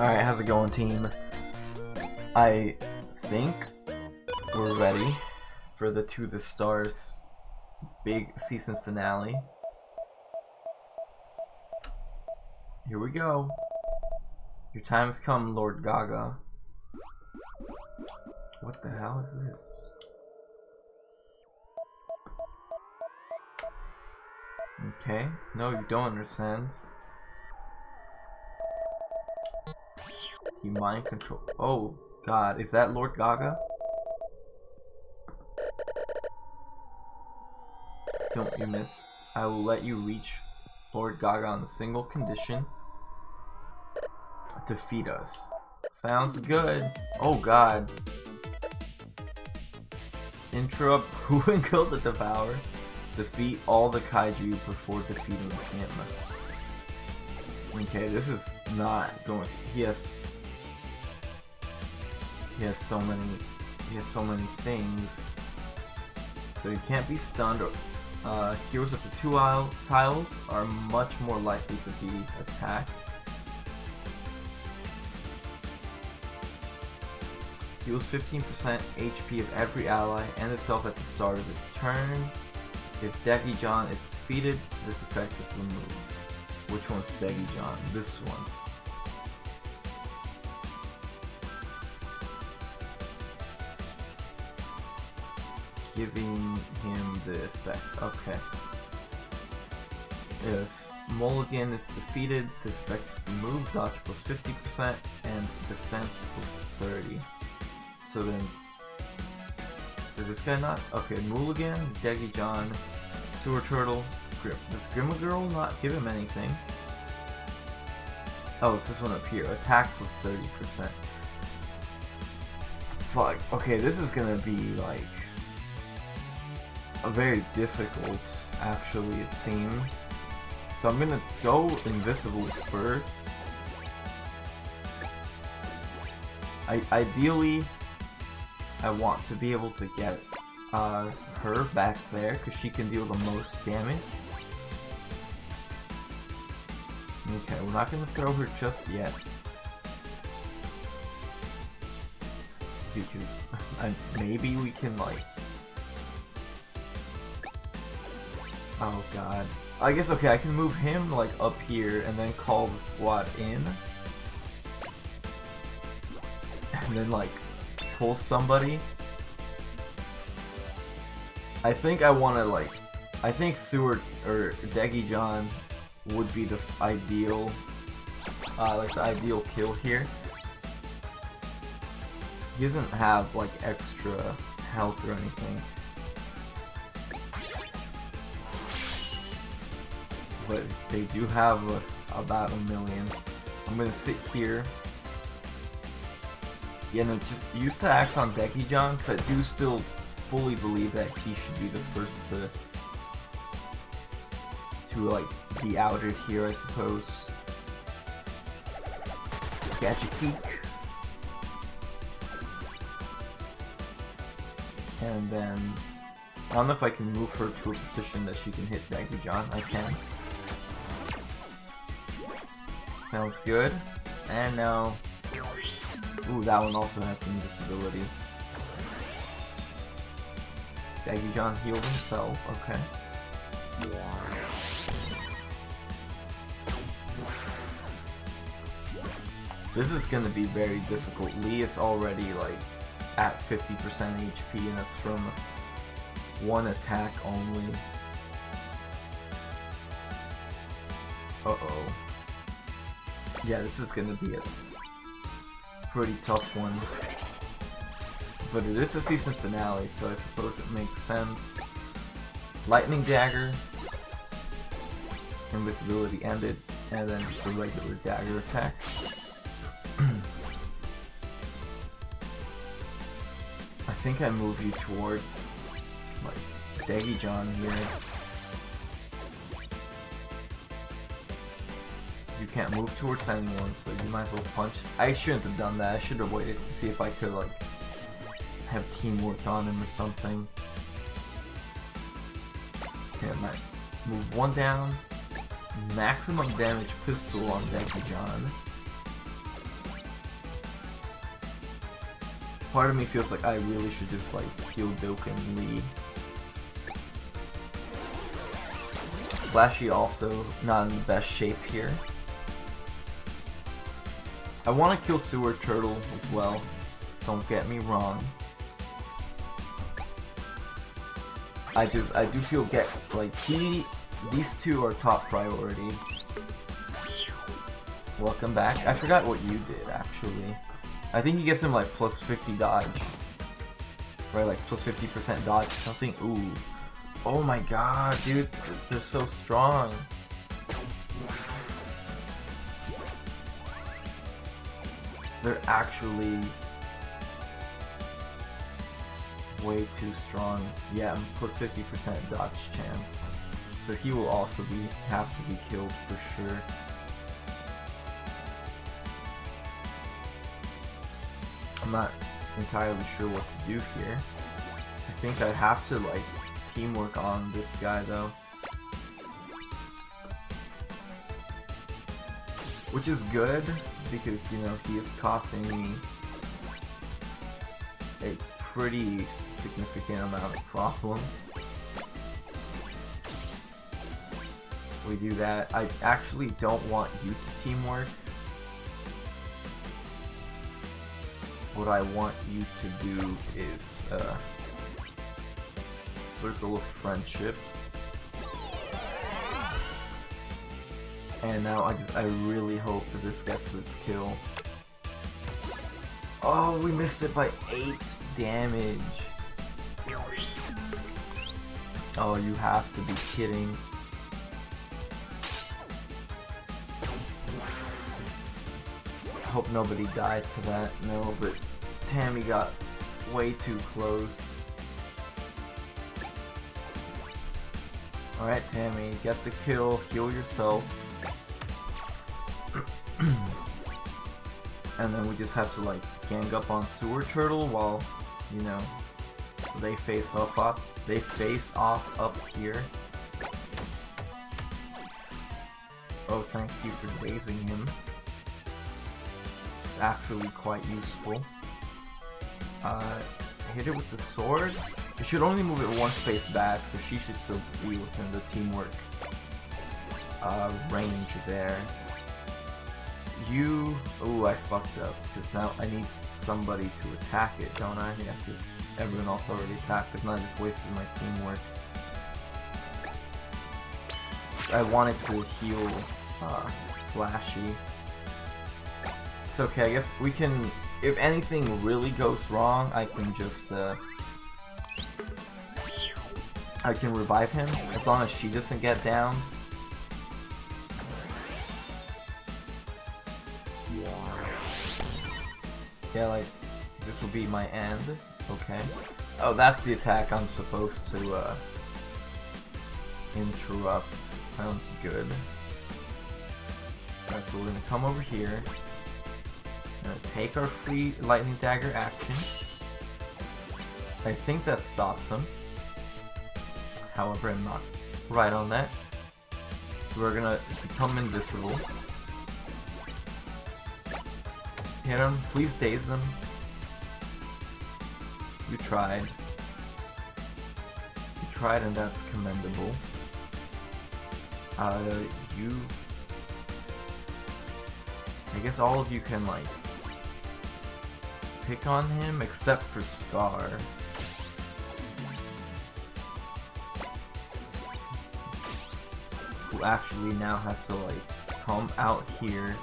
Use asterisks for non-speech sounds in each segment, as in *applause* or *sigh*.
Alright, how's it going, team? I think we're ready for the To The Stars big season finale. Here we go. Your time has come, Lord Gaga. What the hell is this? Okay. No, you don't understand. He mind control. Oh, God. Is that Lord Gaga? Don't you miss. I will let you reach Lord Gaga on a single condition. Defeat us. Sounds good. Oh, God. Interrupt *laughs* who and kill the Devourer. Defeat all the kaiju before defeating the him. Okay, this is not going to. Has. He has so many. He has so many things. So he can't be stunned. Or, uh, heroes up to two tiles are much more likely to be attacked. Heals 15% HP of every ally and itself at the start of its turn. If Degijon is defeated, this effect is removed. Which one's Degijon? This one. Giving him the effect. Okay. If Mulligan is defeated, this effect removed, dodge plus 50%, and defense plus 30. So then is this guy not? Okay, Mulligan, Degijon, Sewer Turtle, Grim. Does Girl not give him anything? Oh, it's this one up here. Attack plus 30%. Fuck. Okay, this is gonna be like very difficult, actually, it seems. So I'm gonna go invisible first. I ideally I want to be able to get uh, her back there because she can deal the most damage. Okay, we're not to throw her just yet. Because *laughs* maybe we can like... Oh god. I guess, okay, I can move him like up here and then call the squad in. And then like pull somebody. I think I want to like, I think Seward or Degijon would be the ideal, uh, like the ideal kill here. He doesn't have like extra health or anything. But they do have about a million. I'm gonna sit here yeah, no, just use the axe on Degijon, because I do still fully believe that he should be the first to to like be outed here, I suppose. Gadget Geek. And then I don't know if I can move her to a position that she can hit Degijon. I can. Sounds good. And now Ooh, that one also has some disability. Degijon healed himself, okay. This is gonna be very difficult. Lee is already like at 50% HP and that's from one attack only. Yeah, this is gonna be a pretty tough one. But it is a season finale, so I suppose it makes sense. Lightning Dagger, invisibility ended, and then just a regular dagger attack. *clears throat* I think I move you towards like Degijon here. You can't move towards anyone, so you might as well punch. I shouldn't have done that. I should have waited to see if I could, like, have teamwork on him or something. Okay, I might move one down. Maximum damage pistol on Degijon. part of me feels like I really should just like heal Dokkan Lee. Flashy also not in the best shape here. I want to kill Sewer Turtle as well. Don't get me wrong. I just, I do feel get, like, he, these two are top priority. Welcome back. I forgot what you did, actually. I think he gives him, like, plus 50 dodge. Right, like, plus 50% dodge something. Ooh. Oh my god, dude. They're so strong. They're actually way too strong. Yeah, plus 50% dodge chance. So he will also be have to be killed for sure. I'm not entirely sure what to do here. I think I'd have to like teamwork on this guy though. Which is good because, you know, he is costing me a pretty significant amount of problems. We do that. I actually don't want you to teamwork. What I want you to do is uh, circle of friendship. And now I just I really hope that this gets this kill. Oh, we missed it by 8 damage. Oh, you have to be kidding. I hope nobody died to that. No, but Tammy got way too close. Alright, Tammy, get the kill, heal yourself. *clears throat* and then we just have to like gang up on Sewer Turtle while, you know, they face off up. They face off up here. Oh, thank you for raising him. It's actually quite useful. Uh, hit it with the sword. You should only move it one space back, so she should still be within the teamwork uh, range there you... Oh, I fucked up, because now I need somebody to attack it, don't I? Yeah, because everyone else already attacked it, and I just wasted my teamwork. I wanted to heal uh, Flashy. It's okay, I guess we can... If anything really goes wrong, I can just... Uh, I can revive him, as long as she doesn't get down. Yeah, like, this will be my end. Okay. Oh, that's the attack I'm supposed to, uh, interrupt. Sounds good. Alright, so we're gonna come over here. Gonna take our free lightning dagger action. I think that stops him. However, I'm not right on that. We're gonna become invisible. Hit him. Please daze him. You tried. You tried and that's commendable. Uh, you... I guess all of you can, like, pick on him except for Scar. Who actually now has to, like, come out here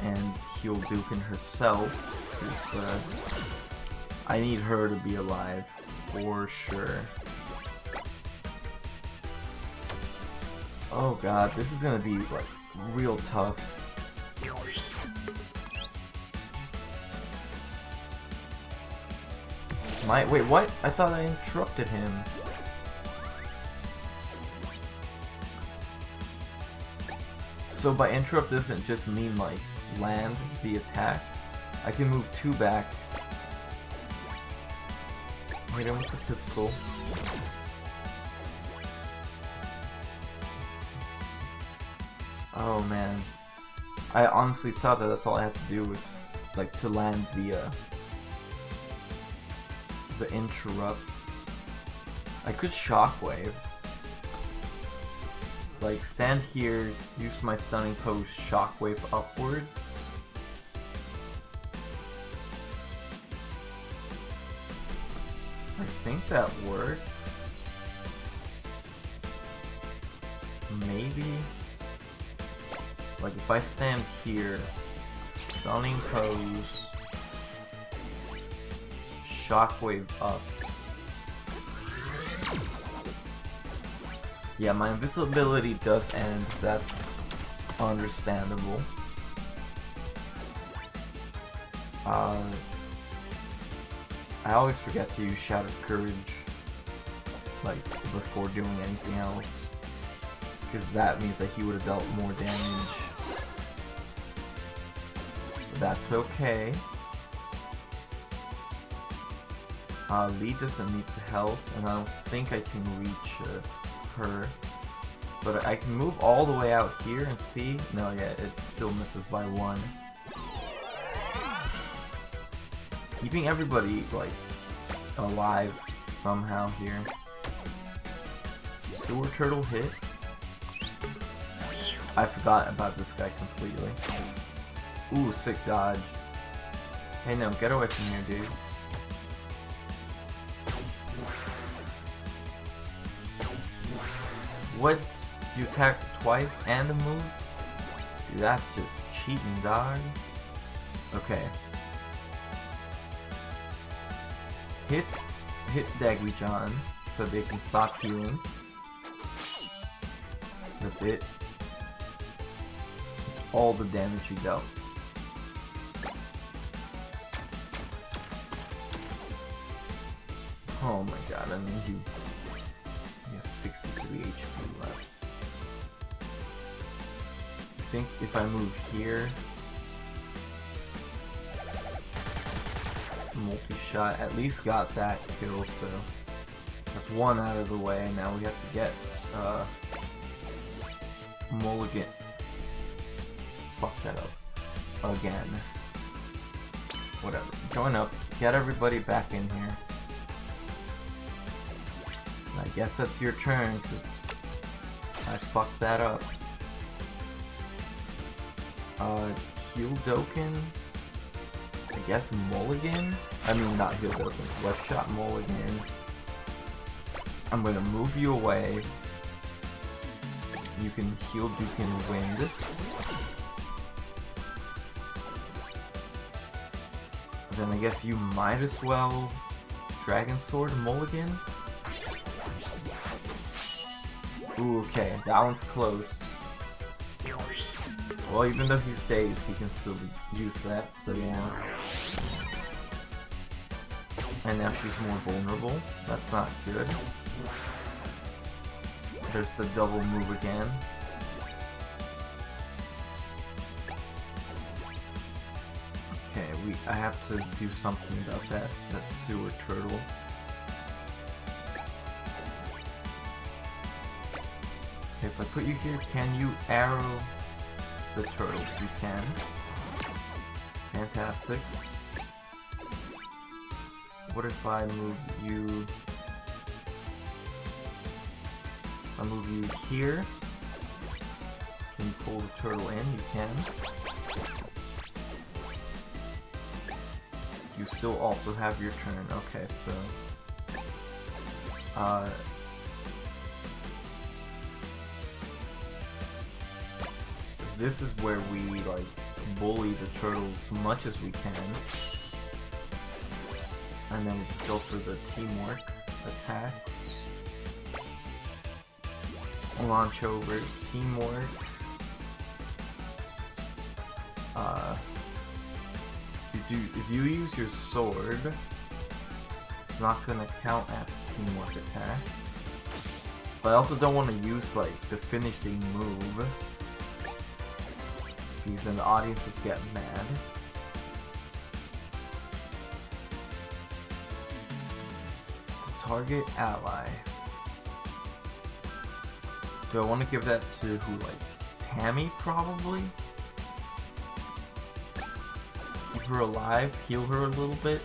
and Dukin herself, uh, I need her to be alive, for sure. Oh god, this is gonna be, like, real tough. Smite? Wait, what? I thought I interrupted him. So by interrupt doesn't just mean like land the attack. I can move two back. Hit him with the pistol. Oh man. I honestly thought that that's all I had to do was like to land the uh, the interrupt. I could shockwave. Like, stand here, use my stunning pose, shockwave upwards. I think that works. Maybe? Like, if I stand here, stunning pose, shockwave up. Yeah, my invisibility does end, that's understandable. Uh, I always forget to use Shout Courage, like, before doing anything else. Because that means that he would have dealt more damage. But that's okay. Uh, Lee doesn't need the health, and I don't think I can reach uh, her. But I can move all the way out here and see. No, yeah, it still misses by one. Keeping everybody, like, alive somehow here. Sewer Turtle hit. I forgot about this guy completely. Ooh, sick dodge. Hey, no, get away from here, dude. What? You attack twice and a move? Dude, that's just cheating, dog. Okay. Hit, hit Daggy so they can stop healing. That's it. All the damage you dealt. Oh my god, I mean, he, think if I move here, multi-shot, at least got that kill, so that's one out of the way. Now we have to get uh, Mulligan. Fuck that up. Again. Whatever. Join up. Get everybody back in here. I guess that's your turn, because I fucked that up. Uh, heal Dokkan? I guess Mulligan? I mean, not heal Dokkan. Left shot Mulligan. I'm gonna move you away. You can heal Dukin Wind. Then I guess you might as well Dragon Sword Mulligan? Ooh, okay, that one's close. Well, even though he's dazed, he can still use that, so yeah. And now she's more vulnerable. That's not good. There's the double move again. Okay, we I have to do something about that, that sewer turtle. Okay, if I put you here, can you arrow the turtles? You can. Fantastic. What if I move you... I move you here. Can you pull the turtle in? You can. You still also have your turn. Okay, so... Uh, this is where we like bully the turtles as much as we can. And then let's go for the teamwork attacks. Launch over teamwork. Uh, if you, if you use your sword, it's not gonna count as teamwork attack. But I also don't want to use like the finishing move then the audiences get mad. Target ally. Do I want to give that to who, like, Tammy, probably? Keep her alive, heal her a little bit.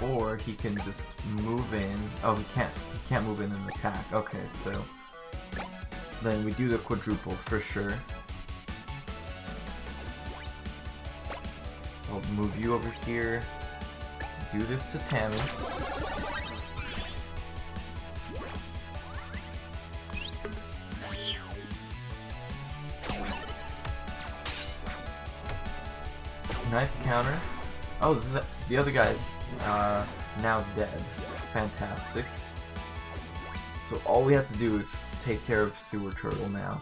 Or he can just move in. Oh, he can't. He can't move in and attack. Okay, so then we do the quadruple for sure. I'll move you over here. Do this to Tammy. Nice counter. Oh, the, the other guy's uh, now dead. Fantastic. So all we have to do is take care of Sewer Turtle now.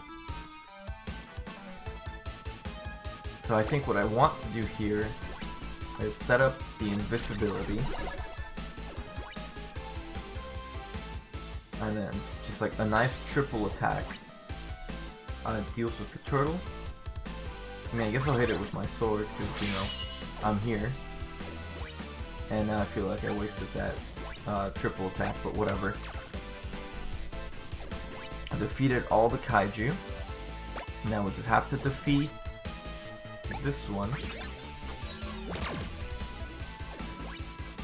So I think what I want to do here is set up the invisibility. And then just like a nice triple attack uh, it deals with the turtle. I mean, I guess I'll hit it with my sword because, you know, I'm here. And now I feel like I wasted that uh, triple attack, but whatever. Defeated all the kaiju. Now we just have to defeat this one.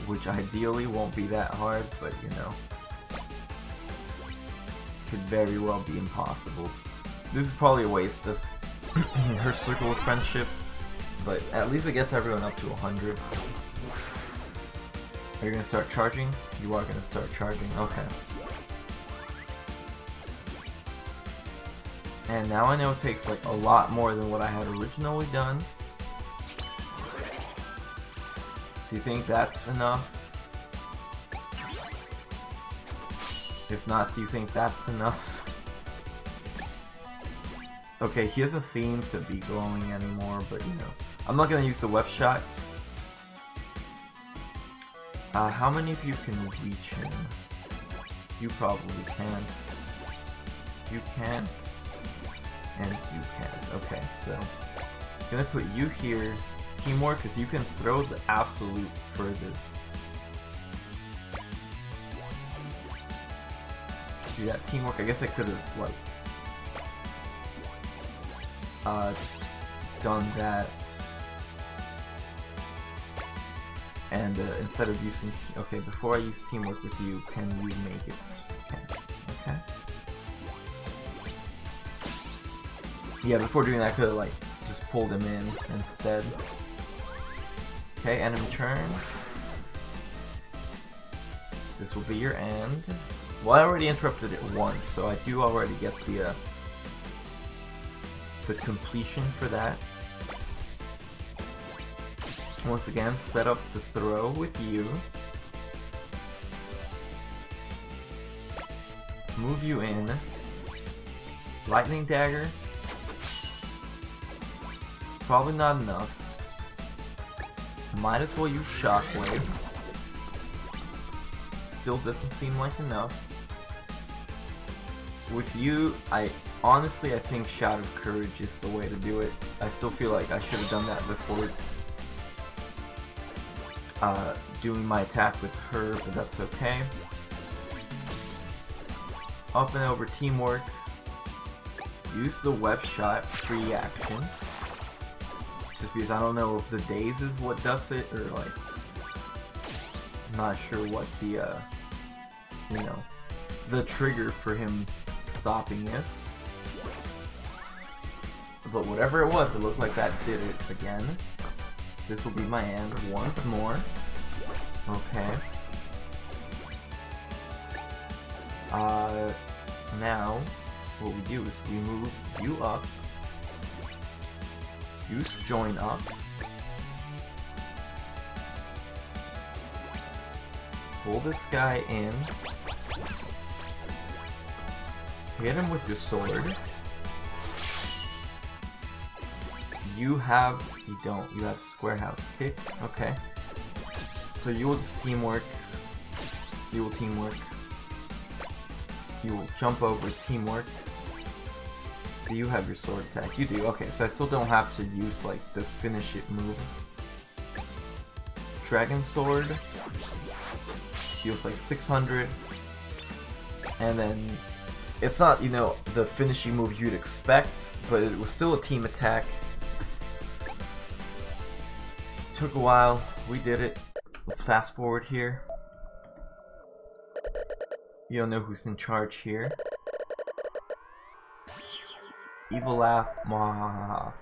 Which ideally won't be that hard, but you know. Could very well be impossible. This is probably a waste of *clears throat* her circle of friendship, but at least it gets everyone up to 100. Are you gonna start charging? You are gonna start charging, okay. And now I know it takes like a lot more than what I had originally done. Do you think that's enough? If not, do you think that's enough? okay, he doesn't seem to be glowing anymore, but you know. I'm not gonna use the web shot. Uh, how many of you can reach him? You probably can't. You can't and you can. Okay, so I'm gonna put you here. Teamwork, because you can throw the absolute furthest. See that teamwork? I guess I could have like uh, done that, and uh, instead of using okay, before I use teamwork with you, can you make it? Yeah, before doing that, I could have like just pulled him in instead. Okay, enemy turn. This will be your end. Well, I already interrupted it once, so I do already get the uh, the completion for that. Once again, set up the throw with you. Move you in. Lightning dagger. Probably not enough. Might as well use Shockwave. Still doesn't seem like enough. With you, I honestly I think Shout of Courage is the way to do it. I still feel like I should have done that before uh, doing my attack with her, but that's okay. Up and over teamwork. Use the web shot free action just because I don't know if the days is what does it, or like, I'm not sure what the, uh, you know, the trigger for him stopping is. But whatever it was, it looked like that did it again. This will be my end once more. Okay. Uh, now, what we do is we move you up Join up. Pull this guy in. Hit him with your sword. You have... You don't. You have square house kick. Okay. So you will just teamwork. You will teamwork. You will jump over teamwork. Do you have your sword attack? You do, okay, so I still don't have to use, like, the finish it move. Dragon Sword heals like 600, and then it's not, you know, the finishing move you'd expect, but it was still a team attack. Took a while, we did it. let's fast forward here. You don't know who's in charge here. Evil laugh, mwahaha.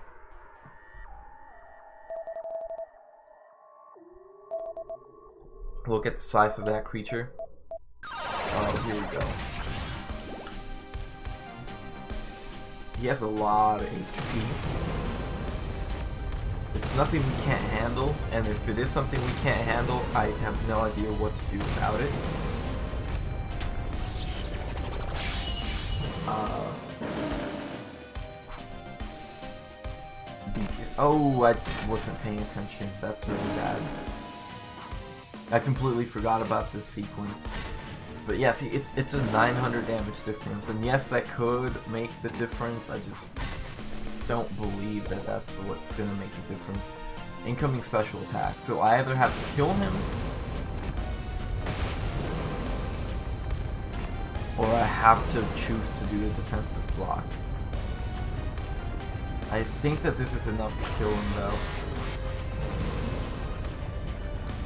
Look at the size of that creature. Oh, here we go. He has a lot of HP. It's nothing we can't handle, and if it is something we can't handle, I have no idea what to do about it. Uh, oh, I wasn't paying attention. That's really bad. I completely forgot about this sequence. But yeah, see, it's it's a 900 damage difference, and yes, that could make the difference. I just don't believe that that's what's gonna make the difference. Incoming special attack. So I either have to kill him, or I have to choose to do a defensive block. I think that this is enough to kill him, though.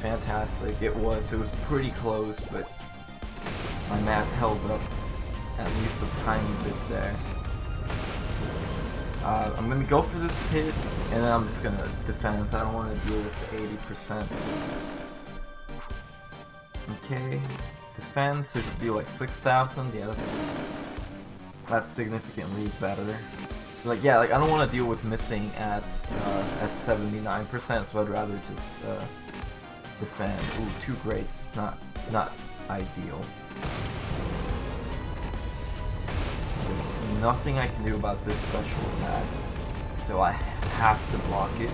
Fantastic. It was. It was pretty close, but my math held up at least a tiny bit there. Uh, I'm gonna go for this hit, and then I'm just gonna defend. I don't want to deal with the 80%. Okay, defense, it should be like 6,000. Yeah, that's, that's significantly better. Like, yeah, like I don't want to deal with missing at uh, at 79%, so I'd rather just uh, defend. Ooh, two greats. It's not not ideal. There's nothing I can do about this special attack, so I have to block it.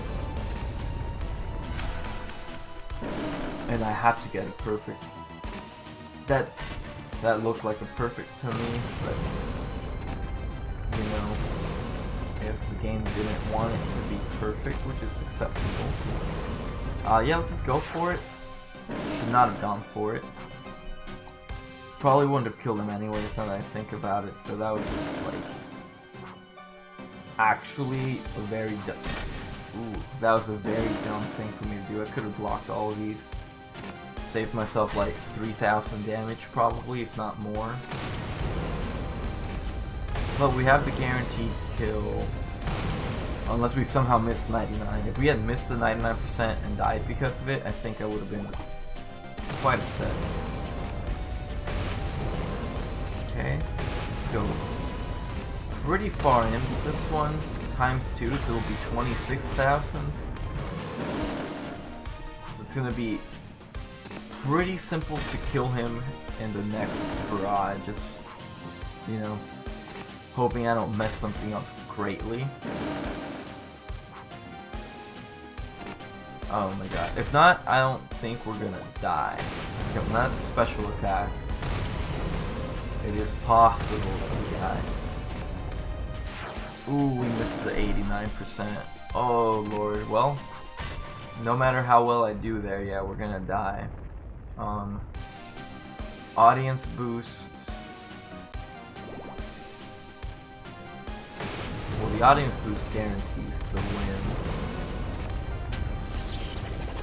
And I have to get it perfect. That that looked like a perfect to me, but The game didn't want it to be perfect, which is acceptable. Uh, yeah, let's just go for it. Should not have gone for it. Probably wouldn't have killed him anyways now that I think about it, so that was, like, actually a very dumb... Ooh, that was a very dumb thing for me to do. I could have blocked all of these. Saved myself, like, 3,000 damage, probably, if not more. But we have the guaranteed kill. Unless we somehow missed 99. If we had missed the 99% and died because of it, I think I would have been quite upset. Okay, let's go pretty far in this one, times 2, so it'll be 26,000. So it's gonna be pretty simple to kill him in the next barrage, just, just you know, hoping I don't mess something up greatly. Oh my god. If not, I don't think we're gonna die. Okay, well, that's a special attack. It is possible that we die. Ooh, we missed the 89%. Oh lord. Well, no matter how well I do there, yeah, we're gonna die. Um, audience boost. Well, the audience boost guarantees the win.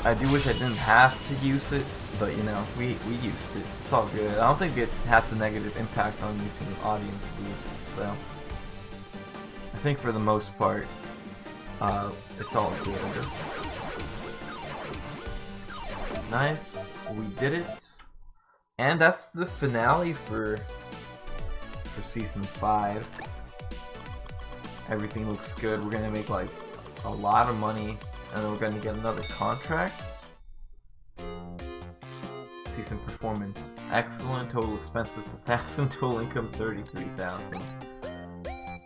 I do wish I didn't have to use it, but you know, we, we used it. It's all good. I don't think it has a negative impact on using audience boosts, so... I think for the most part, uh, it's all good. Nice. We did it. And that's the finale for for season 5. Everything looks good. We're gonna make like a lot of money and we're going to get another contract. Season performance excellent. Total expenses 1,000. *laughs* Total income 33,000.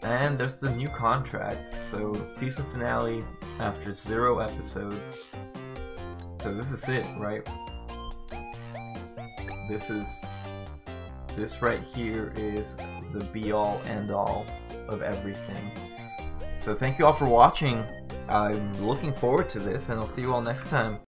And there's the new contract. So season finale after zero episodes. So this is it, right? This is this right here is the be all end all of everything. So thank you all for watching. I'm looking forward to this, and I'll see you all next time.